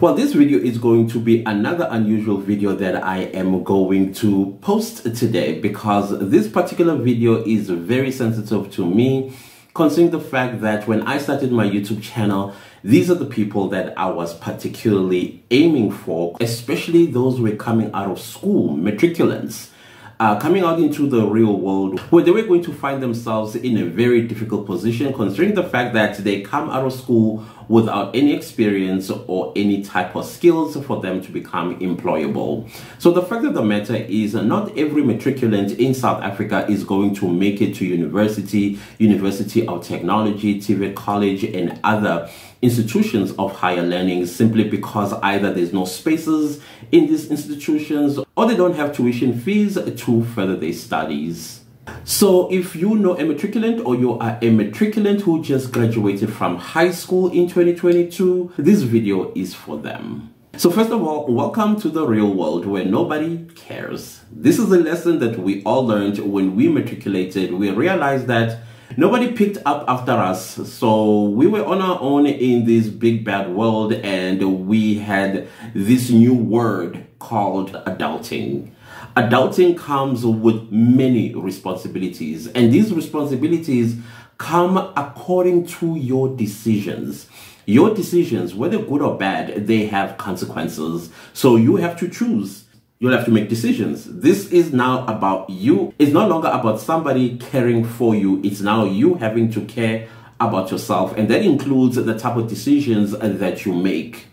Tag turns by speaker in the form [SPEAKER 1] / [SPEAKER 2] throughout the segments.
[SPEAKER 1] Well, this video is going to be another unusual video that I am going to post today because this particular video is very sensitive to me considering the fact that when I started my YouTube channel, these are the people that I was particularly aiming for, especially those who were coming out of school, matriculants uh, coming out into the real world where they were going to find themselves in a very difficult position considering the fact that they come out of school without any experience or any type of skills for them to become employable. So the fact of the matter is not every matriculant in South Africa is going to make it to university, University of Technology, TVET College and other institutions of higher learning simply because either there's no spaces in these institutions or they don't have tuition fees to further their studies. So if you know a matriculant or you are a matriculant who just graduated from high school in 2022, this video is for them. So first of all, welcome to the real world where nobody cares. This is a lesson that we all learned when we matriculated. We realized that nobody picked up after us. So we were on our own in this big bad world and we had this new word called adulting. Adulting comes with many responsibilities and these responsibilities come according to your decisions. Your decisions, whether good or bad, they have consequences. So you have to choose you'll have to make decisions. This is now about you. It's no longer about somebody caring for you. It's now you having to care about yourself. And that includes the type of decisions that you make.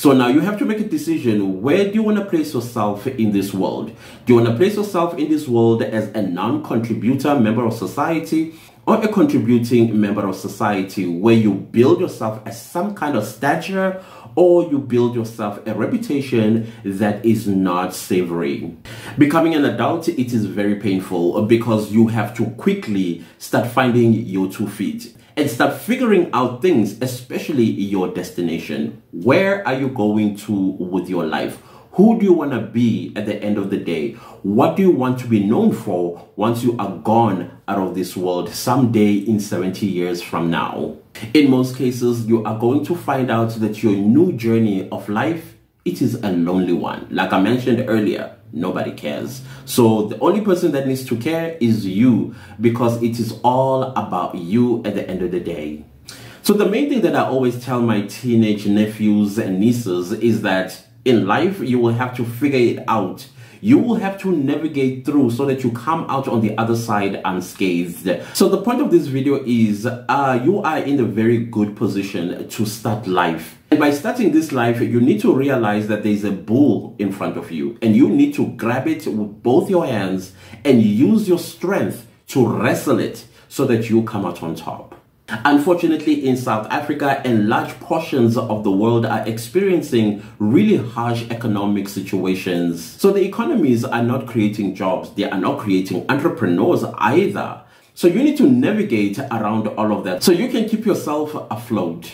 [SPEAKER 1] So now you have to make a decision. Where do you want to place yourself in this world? Do you want to place yourself in this world as a non-contributor member of society or a contributing member of society where you build yourself as some kind of stature or you build yourself a reputation that is not savory. Becoming an adult, it is very painful because you have to quickly start finding your two feet and start figuring out things, especially your destination. Where are you going to with your life? Who do you want to be at the end of the day? What do you want to be known for once you are gone out of this world someday in 70 years from now? In most cases, you are going to find out that your new journey of life, it is a lonely one. Like I mentioned earlier, nobody cares. So the only person that needs to care is you because it is all about you at the end of the day. So the main thing that I always tell my teenage nephews and nieces is that in life, you will have to figure it out. You will have to navigate through so that you come out on the other side unscathed. So the point of this video is uh, you are in a very good position to start life. And by starting this life, you need to realize that there's a bull in front of you and you need to grab it with both your hands and use your strength to wrestle it so that you come out on top. Unfortunately, in South Africa and large portions of the world are experiencing really harsh economic situations. So the economies are not creating jobs, they are not creating entrepreneurs either. So you need to navigate around all of that so you can keep yourself afloat.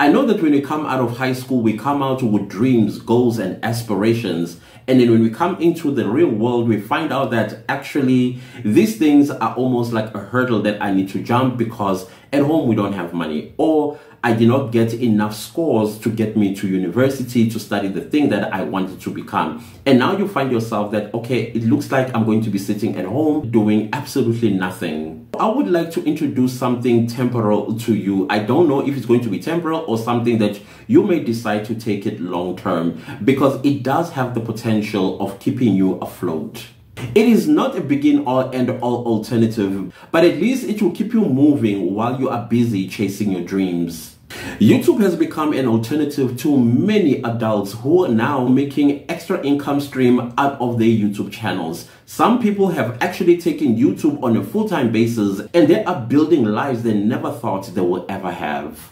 [SPEAKER 1] I know that when we come out of high school, we come out with dreams, goals, and aspirations. And then when we come into the real world, we find out that actually these things are almost like a hurdle that I need to jump because at home we don't have money. Or I did not get enough scores to get me to university to study the thing that I wanted to become. And now you find yourself that, okay, it looks like I'm going to be sitting at home doing absolutely nothing. I would like to introduce something temporal to you. I don't know if it's going to be temporal or something that you may decide to take it long term because it does have the potential of keeping you afloat. It is not a begin all end all alternative, but at least it will keep you moving while you are busy chasing your dreams. YouTube has become an alternative to many adults who are now making extra income stream out of their YouTube channels. Some people have actually taken YouTube on a full-time basis and they are building lives they never thought they would ever have.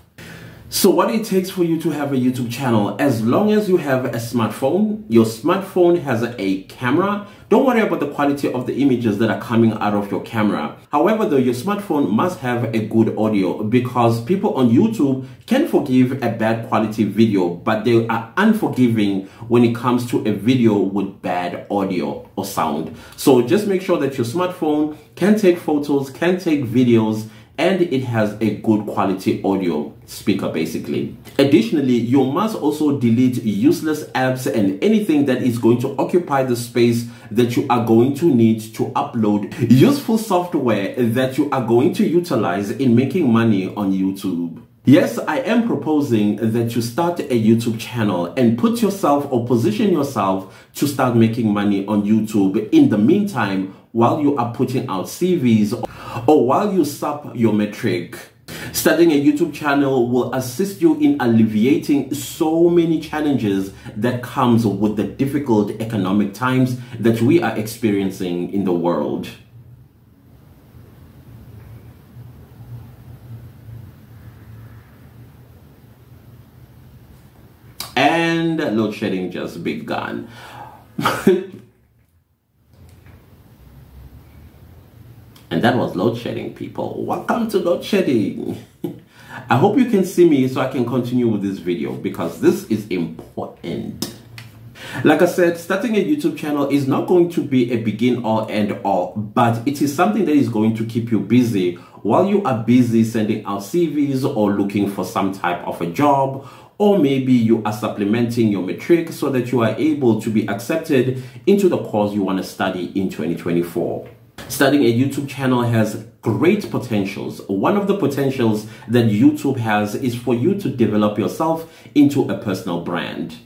[SPEAKER 1] So what it takes for you to have a YouTube channel, as long as you have a smartphone, your smartphone has a camera, don't worry about the quality of the images that are coming out of your camera. However, though, your smartphone must have a good audio because people on YouTube can forgive a bad quality video, but they are unforgiving when it comes to a video with bad audio or sound. So just make sure that your smartphone can take photos, can take videos, and it has a good quality audio speaker basically. Additionally, you must also delete useless apps and anything that is going to occupy the space that you are going to need to upload useful software that you are going to utilize in making money on YouTube. Yes, I am proposing that you start a YouTube channel and put yourself or position yourself to start making money on YouTube in the meantime while you are putting out CVs or while you sub your matric. Starting a YouTube channel will assist you in alleviating so many challenges that comes with the difficult economic times that we are experiencing in the world. and load shedding just begun. and that was load shedding, people. Welcome to load shedding. I hope you can see me so I can continue with this video because this is important. Like I said, starting a YouTube channel is not going to be a begin or end all, but it is something that is going to keep you busy while you are busy sending out CVs or looking for some type of a job or maybe you are supplementing your matric so that you are able to be accepted into the course you want to study in 2024. Starting a YouTube channel has great potentials. One of the potentials that YouTube has is for you to develop yourself into a personal brand.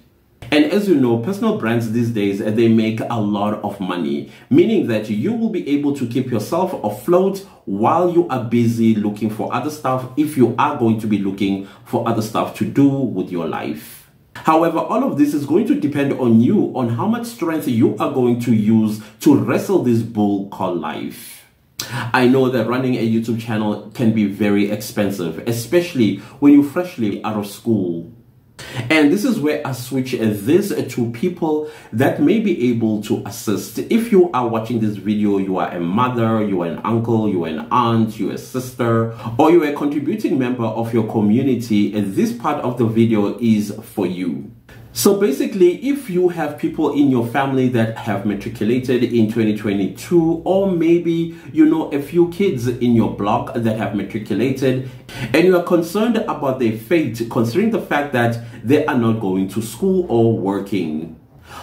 [SPEAKER 1] And as you know, personal brands these days, uh, they make a lot of money, meaning that you will be able to keep yourself afloat while you are busy looking for other stuff if you are going to be looking for other stuff to do with your life. However, all of this is going to depend on you, on how much strength you are going to use to wrestle this bull called life. I know that running a YouTube channel can be very expensive, especially when you're freshly out of school and this is where I switch uh, this uh, to people that may be able to assist. If you are watching this video, you are a mother, you are an uncle, you are an aunt, you are a sister, or you are a contributing member of your community, uh, this part of the video is for you. So basically, if you have people in your family that have matriculated in 2022, or maybe you know a few kids in your block that have matriculated, and you are concerned about their fate, considering the fact that they are not going to school or working,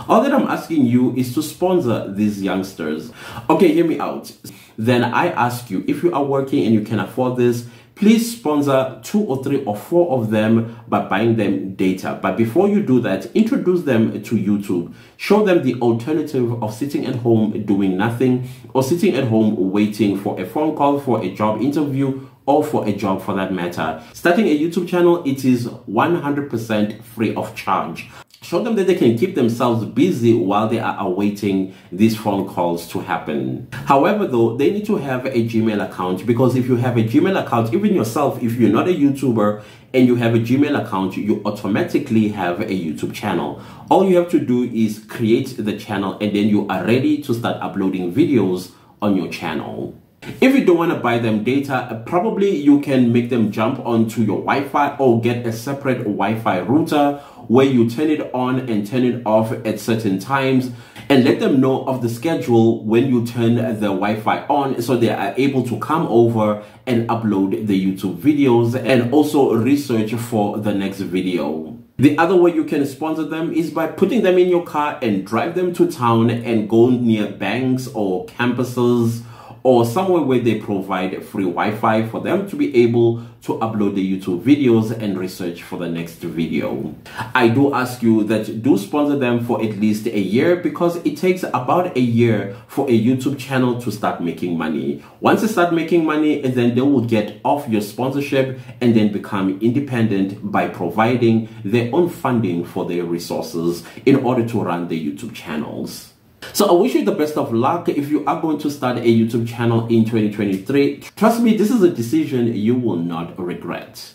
[SPEAKER 1] all that I'm asking you is to sponsor these youngsters. Okay, hear me out. Then I ask you, if you are working and you can afford this, please sponsor two or three or four of them by buying them data. But before you do that, introduce them to YouTube. Show them the alternative of sitting at home doing nothing or sitting at home waiting for a phone call, for a job interview, or for a job for that matter. Starting a YouTube channel, it is 100% free of charge. Show them that they can keep themselves busy while they are awaiting these phone calls to happen. However, though, they need to have a Gmail account because if you have a Gmail account, even yourself, if you're not a YouTuber and you have a Gmail account, you automatically have a YouTube channel. All you have to do is create the channel and then you are ready to start uploading videos on your channel. If you don't want to buy them data, uh, probably you can make them jump onto your Wi-Fi or get a separate Wi-Fi router where you turn it on and turn it off at certain times and let them know of the schedule when you turn the Wi-Fi on so they are able to come over and upload the YouTube videos and also research for the next video. The other way you can sponsor them is by putting them in your car and drive them to town and go near banks or campuses or somewhere where they provide free Wi-Fi for them to be able to upload the YouTube videos and research for the next video. I do ask you that do sponsor them for at least a year because it takes about a year for a YouTube channel to start making money. Once they start making money, then they will get off your sponsorship and then become independent by providing their own funding for their resources in order to run the YouTube channels. So I wish you the best of luck if you are going to start a YouTube channel in 2023. Trust me, this is a decision you will not regret.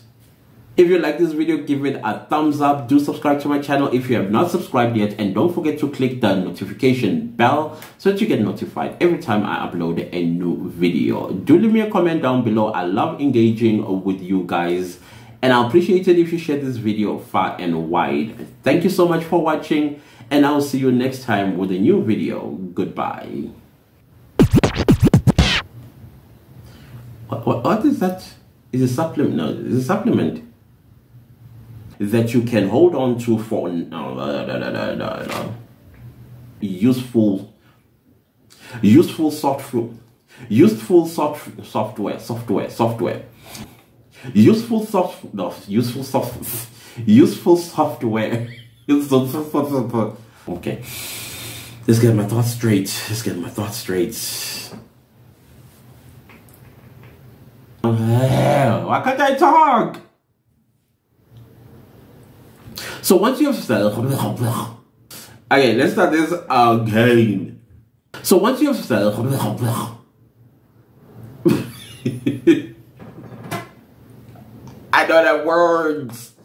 [SPEAKER 1] If you like this video, give it a thumbs up. Do subscribe to my channel if you have not subscribed yet. And don't forget to click the notification bell so that you get notified every time I upload a new video. Do leave me a comment down below. I love engaging with you guys. And I appreciate it if you share this video far and wide. Thank you so much for watching and I'll see you next time with a new video. Goodbye. what, what, what is that? Is a supplement? No, it's a supplement that you can hold on to for no, no, no, useful, useful software, useful soft, software, software, software, useful soft, useful soft, useful software. okay, let's get my thoughts straight. Let's get my thoughts straight. Why can't I talk? So once you have okay, let's start this again. So once you have I know that words.